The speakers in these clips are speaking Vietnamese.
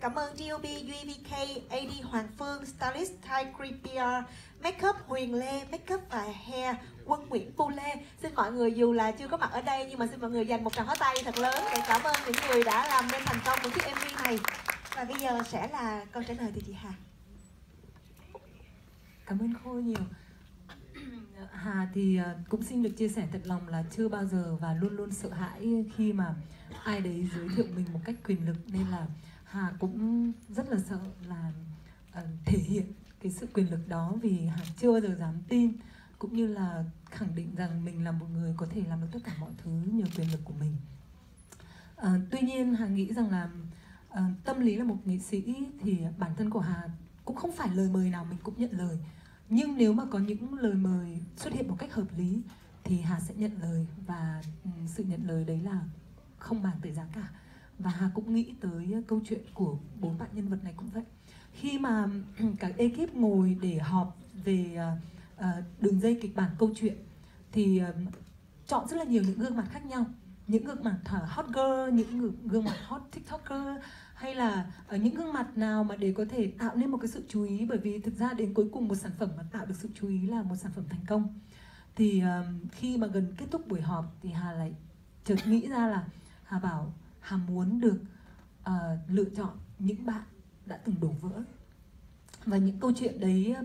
Cảm ơn GOB, UVK, AD Hoàng Phương, Stylist Thai Creepier, Makeup Huyền Lê, Makeup và Hair, Quân Nguyễn Pu Lê. Xin mọi người dù là chưa có mặt ở đây nhưng mà xin mọi người dành một tràng pháo tay thật lớn để cảm ơn những người đã làm nên thành công của chiếc MV này. Và bây giờ sẽ là câu trả lời từ chị Hà. Cảm ơn Khôi nhiều. Hà thì ờ, cũng xin được chia sẻ thật lòng là chưa bao giờ và luôn luôn sợ hãi khi mà ai đấy giới thiệu mình một cách quyền lực nên là Hà cũng rất là sợ là uh, thể hiện cái sự quyền lực đó vì Hà chưa bao giờ dám tin cũng như là khẳng định rằng mình là một người có thể làm được tất cả mọi thứ nhờ quyền lực của mình. Uh, tuy nhiên Hà nghĩ rằng là uh, tâm lý là một nghệ sĩ thì bản thân của Hà cũng không phải lời mời nào mình cũng nhận lời nhưng nếu mà có những lời mời xuất hiện một cách hợp lý thì Hà sẽ nhận lời và ừ, sự nhận lời đấy là không bàn tới giá cả và Hà cũng nghĩ tới ờ, câu chuyện của bốn bạn nhân vật này cũng vậy. Khi mà cả ekip ngồi để họp về ờ, ờ, đường dây kịch bản câu chuyện, thì chọn rất là nhiều những gương mặt khác nhau. Những gương mặt hot girl, những gương mặt hot tiktoker, hay là ở những gương mặt nào mà để có thể tạo nên một cái sự chú ý. Bởi vì thực ra đến cuối cùng một sản phẩm mà tạo được sự chú ý là một sản phẩm thành công. Thì khi mà gần kết thúc buổi họp thì hà lại chợt nghĩ ra là, hà bảo hà muốn được uh, lựa chọn những bạn đã từng đổ vỡ. Và những câu chuyện đấy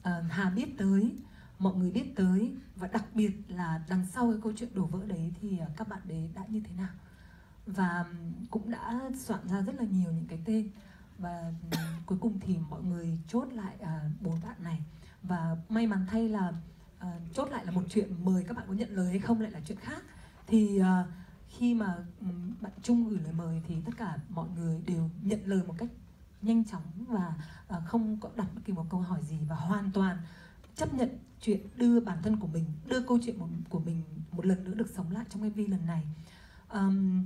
uh, hà biết tới mọi người biết tới. Và đặc biệt là đằng sau cái câu chuyện đổ vỡ đấy thì ờ, các bạn đấy đã như thế nào. Và cũng đã soạn ra rất là nhiều những cái tên. Và cuối cùng thì mọi người chốt lại à, bốn uh, bạn này. Và may mắn thay là uh, chốt lại là một chuyện mời các bạn có nhận lời hay không lại là chuyện khác. Thì uh, khi mà ừ, bạn Trung gửi lời mời thì tất cả mọi người đều nhận lời một cách nhanh chóng và ờ, không có đặt bất kỳ một câu hỏi gì và hoàn toàn chấp nhận chuyện đưa bản thân của mình đưa câu chuyện của mình một lần nữa được sống lại trong MV lần này. Um,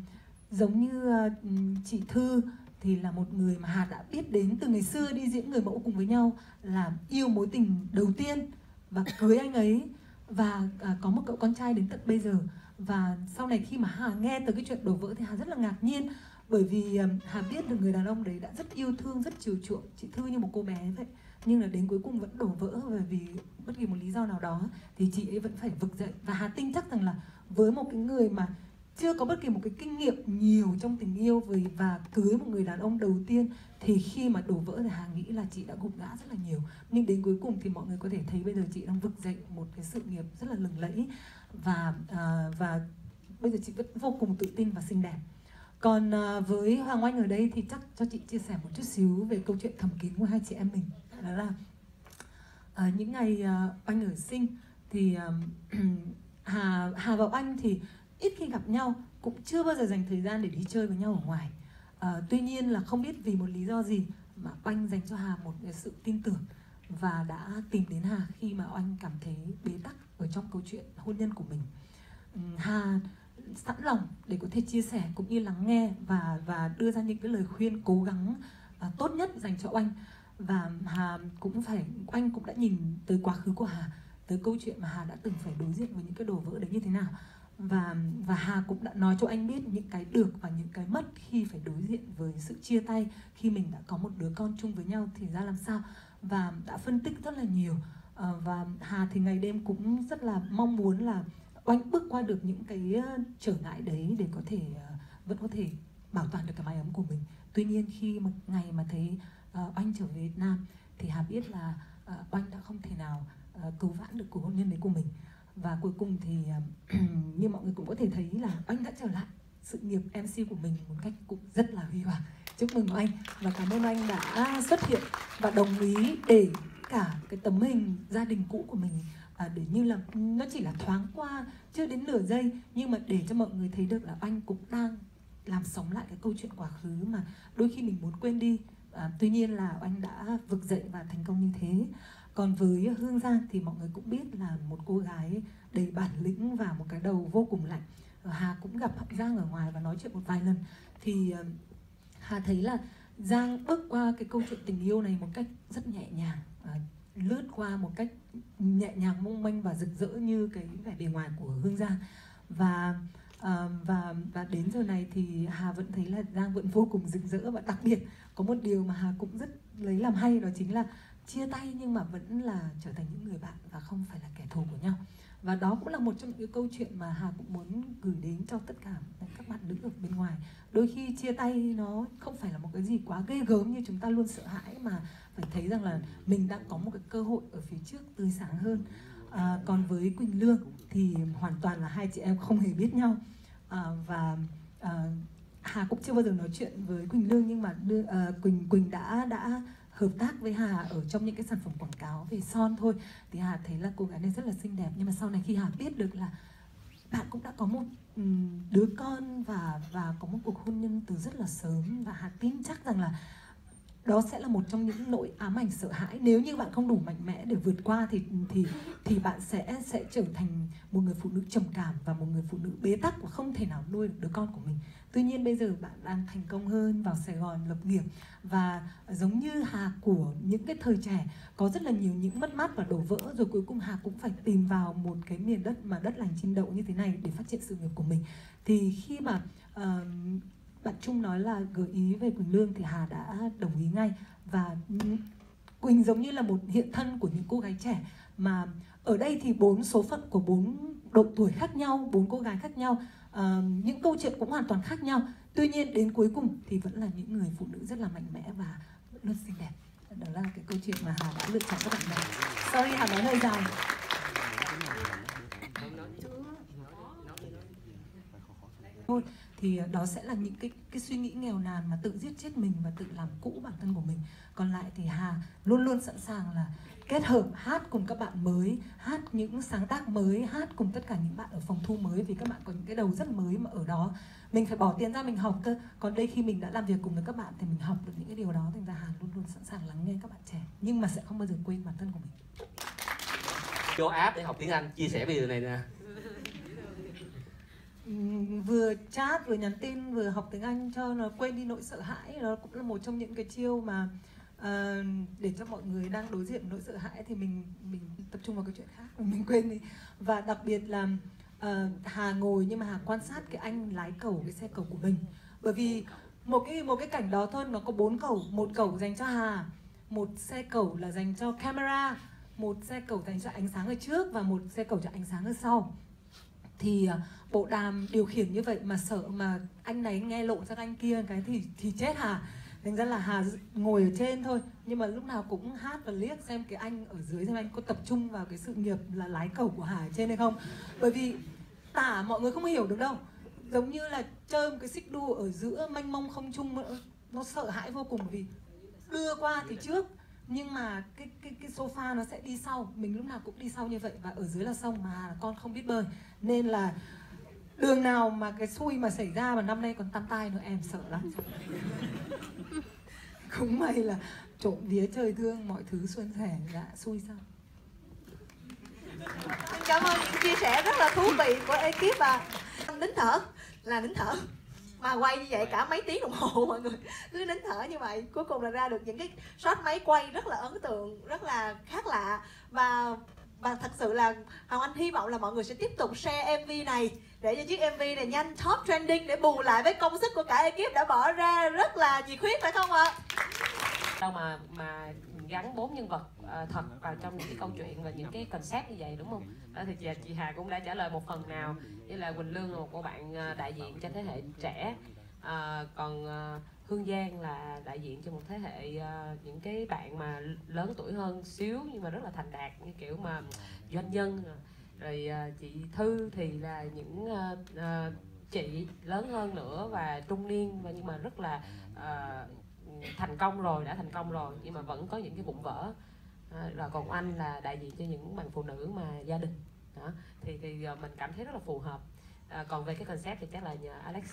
giống như ờ, ừ, chị Thư thì là một người mà Hà đã biết đến từ ngày xưa đi diễn người mẫu cùng với nhau là yêu mối tình đầu tiên và cưới anh ấy và à, có một cậu con trai đến tận bây giờ. Và sau này khi mà Hà nghe từ cái chuyện đổ vỡ thì Hà rất là ngạc nhiên. Bởi vì à, Hà biết được người đàn ông đấy đã rất yêu thương rất chiều chuộng. Chị Thư như một cô bé vậy. Nhưng là đến cuối cùng vẫn đổ vỡ bởi vì bất kỳ một lý do nào đó thì chị ấy vẫn phải vực dậy. Và Hà tin chắc rằng là với một cái người mà chưa có bất kỳ một cái kinh nghiệm nhiều trong tình yêu với và cưới một người đàn ông đầu tiên thì khi mà đổ vỡ thì Hà nghĩ là chị đã gục ngã rất là nhiều. Nhưng đến cuối cùng thì mọi người có thể thấy bây giờ chị đang vực dậy một cái sự nghiệp rất là lừng lẫy và à, và bây giờ chị vẫn vô cùng tự tin và xinh đẹp. Còn à, với Hoàng Oanh ở đây thì chắc cho chị chia sẻ một chút xíu về câu chuyện thầm kín của hai chị em mình. Đó là à, những ngày à, Oanh ở sinh thì à, Hà Hà và Oanh thì ít khi gặp nhau cũng chưa bao giờ dành thời gian để đi chơi với nhau ở ngoài. À, tuy nhiên là không biết vì một lý do gì mà oanh dành cho hà một cái sự tin tưởng và đã tìm đến hà khi mà oanh cảm thấy bế tắc ở trong câu chuyện hôn nhân của mình. Ừ, hà sẵn lòng để có thể chia sẻ cũng như lắng nghe và và đưa ra những cái lời khuyên cố gắng à, tốt nhất dành cho oanh. Và hà cũng phải oanh cũng đã nhìn tới quá khứ của hà tới câu chuyện mà hà đã từng phải đối diện với những cái đổ vỡ đấy như thế nào và và Hà cũng đã nói cho anh biết những cái được và những cái mất khi phải đối diện với sự chia tay. Khi mình đã có một đứa con chung với nhau thì ra làm sao? Và đã phân tích rất là nhiều. Ờ, và Hà thì ngày đêm cũng rất là mong muốn là oanh bước qua được những cái ờ, trở ngại đấy để có thể ờ, vẫn có thể bảo toàn được cái mái ấm của mình. Tuy nhiên khi một ngày mà thấy oanh trở về Việt Nam thì Hà biết là oanh đã không thể nào cứu vãn được cuộc hôn nhân đấy của mình và cuối cùng thì à, như mọi người cũng có thể thấy là anh đã trở lại. Sự nghiệp MC của mình một cách cũng rất là huy hoàng. Chúc mừng anh và cảm ơn anh đã xuất hiện và đồng ý để cả cái tấm hình gia đình cũ của mình à, để như là nó chỉ là thoáng qua chưa đến nửa giây nhưng mà để cho mọi người thấy được là anh cũng đang làm sống lại cái câu chuyện quá khứ mà đôi khi mình muốn quên đi. À, tuy nhiên là anh đã vực dậy và thành công như thế còn với hương giang thì mọi người cũng biết là một cô gái đầy bản lĩnh và một cái đầu vô cùng lạnh. Ờ, hà cũng gặp giang ở ngoài và nói chuyện một vài lần. Thì ờ, hà thấy là giang bước qua cái câu chuyện tình yêu này một cách rất nhẹ nhàng ờ, lướt qua một cách nhẹ nhàng mong manh và rực rỡ như cái vẻ bề ngoài của hương giang. Và à, và và đến giờ này thì Hà vẫn thấy là Giang vẫn vô cùng rực rỡ và đặc biệt. Có một điều mà Hà cũng rất lấy làm hay đó chính là chia tay nhưng mà vẫn là trở thành những người bạn và không phải là kẻ thù của nhau. Và đó cũng là một trong những câu chuyện mà Hà cũng muốn gửi đến cho tất cả các bạn nữ ở bên ngoài. Đôi khi chia tay nó không phải là một cái gì quá ghê gớm như chúng ta luôn sợ hãi mà phải thấy rằng là mình đang có một cái cơ hội ở phía trước tươi sáng hơn. À, còn với Quỳnh Lương thì hoàn toàn là hai chị em không hề biết nhau. À, và à, Hà cũng chưa bao giờ nói chuyện với Quỳnh Lương nhưng mà đưa, à, Quỳnh Quỳnh đã đã hợp tác với Hà ở trong những cái sản phẩm quảng cáo về son thôi. Thì Hà thấy là cô gái này rất là xinh đẹp. Nhưng mà sau này khi Hà biết được là bạn cũng đã có một đứa con và và có một cuộc hôn nhân từ rất là sớm và Hà tin chắc rằng là đó sẽ là một trong những nỗi ám ảnh sợ hãi. Nếu như bạn không đủ mạnh mẽ để vượt qua thì thì thì bạn sẽ sẽ trở thành một người phụ nữ trầm cảm và một người phụ nữ bế tắc và không thể nào nuôi được đứa con của mình. Tuy nhiên bây giờ bạn đang thành công hơn vào sài gòn lập nghiệp và giống như hà của những cái thời trẻ có rất là nhiều những mất mát và đổ vỡ rồi cuối cùng hà cũng phải tìm vào một cái miền đất mà đất lành chim đậu như thế này để phát triển sự nghiệp của mình. Thì khi mà uh, Trung nói là gợi ý về Quỳnh Lương thì Hà đã đồng ý ngay và Quỳnh giống như là một hiện thân của những cô gái trẻ mà ở đây thì bốn số phận của bốn độ tuổi khác nhau, bốn cô gái khác nhau, uh, những câu chuyện cũng hoàn toàn khác nhau. Tuy nhiên đến cuối cùng thì vẫn là những người phụ nữ rất là mạnh mẽ và luôn xinh đẹp. Đó là cái câu chuyện mà Hà đã lựa chọn các bạn này. Sorry Hà nói hơi dài. Thì đó sẽ là những cái cái suy nghĩ nghèo nàn mà tự giết chết mình và tự làm cũ bản thân của mình. Còn lại thì hà luôn luôn sẵn sàng là kết hợp hát cùng các bạn mới, hát những sáng tác mới, hát cùng tất cả những bạn ở phòng thu mới vì các bạn có những cái đầu rất mới mà ở đó. Mình phải bỏ tiền ra mình học cơ. Còn đây khi mình đã làm việc cùng với các bạn thì mình học được những cái điều đó, thành ra hà luôn luôn sẵn sàng lắng nghe các bạn trẻ, nhưng mà sẽ không bao giờ quên bản thân của mình. Vô app để học tiếng anh, chia sẻ về điều này nè vừa chat vừa nhắn tin vừa học tiếng Anh cho nó quên đi nỗi sợ hãi. Đó cũng là một trong những cái chiêu mà uh, để cho mọi người đang đối diện nỗi sợ hãi thì mình mình tập trung vào cái chuyện khác mình quên đi. Và đặc biệt là uh, Hà ngồi nhưng mà Hà quan sát cái anh lái cầu cái xe cầu của mình. Bởi vì một cái một cái cảnh đó thôi nó có bốn cầu. Một cầu dành cho Hà một xe cầu là dành cho camera một xe cầu dành cho ánh sáng ở trước và một xe cầu cho ánh sáng ở sau thì à, bộ đàm điều khiển như vậy mà sợ mà anh này nghe lộ sang anh kia cái thì thì chết hà thành ra là hà ngồi ở trên thôi. Nhưng mà lúc nào cũng hát và liếc xem cái anh ở dưới xem anh có tập trung vào cái sự nghiệp là lái cầu của hà ở trên hay không. Bởi vì tả mọi người không hiểu được đâu. Giống như là chơi một cái xích đu ở giữa mênh mông không chung nó sợ hãi vô cùng vì đưa qua thì trước nhưng mà cái cái cái sofa nó sẽ đi sau. Mình lúc nào cũng đi sau như vậy và ở dưới là sông mà con không biết bơi. Nên là đường nào mà cái xui mà xảy ra mà năm nay còn tăm tai nữa em sợ lắm. Cũng may là trộm vía trời thương mọi thứ xuân sẻ dạ xui sao? Cảm ơn những chia sẻ rất là thú vị của ekip và nín thở là nín thở mà quay như vậy cả mấy tiếng đồng hồ mọi người cứ nín thở như vậy. Cuối cùng là ra được những cái shot máy quay rất là ấn tượng rất là khác lạ. Và và thật sự là Hồng Anh hy vọng là mọi người sẽ tiếp tục share MV này để cho chiếc MV này nhanh top trending để bù lại với công sức của cả ekip đã bỏ ra rất là nhiệt huyết phải không ạ? đâu mà mà gắn bốn nhân vật uh, thật vào trong những cái câu chuyện và những cái concept như vậy đúng không? à, thì chị, chị Hà cũng đã trả lời một phần nào như là Quỳnh Lương là một cô bạn à, đại diện cho thế hệ trẻ uh, còn uh, Hương Giang là đại diện cho một thế hệ uh, những cái bạn mà lớn tuổi hơn xíu nhưng mà rất là thành đạt như kiểu mà doanh nhân rồi uh, chị Thư thì là những uh, uh, chị lớn hơn nữa và trung niên và nhưng mà rất là uh, thành công rồi đã thành công rồi nhưng mà vẫn có những cái bụng vỡ. À, uh, rồi còn anh là đại diện cho những bạn phụ nữ mà gia đình. Đó thì thì ờ, mình cảm thấy rất là phù hợp. À, còn về cái concept thì chắc là nhờ Alex.